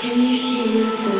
Can you hear the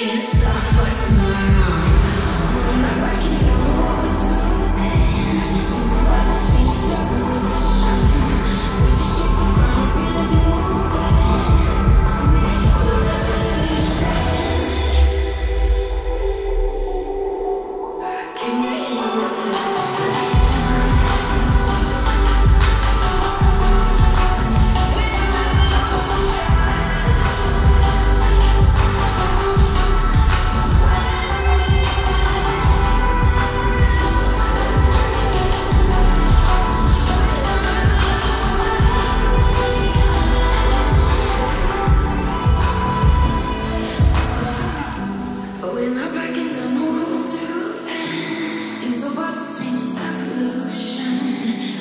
Can't stop us now.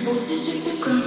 Voices shake the ground,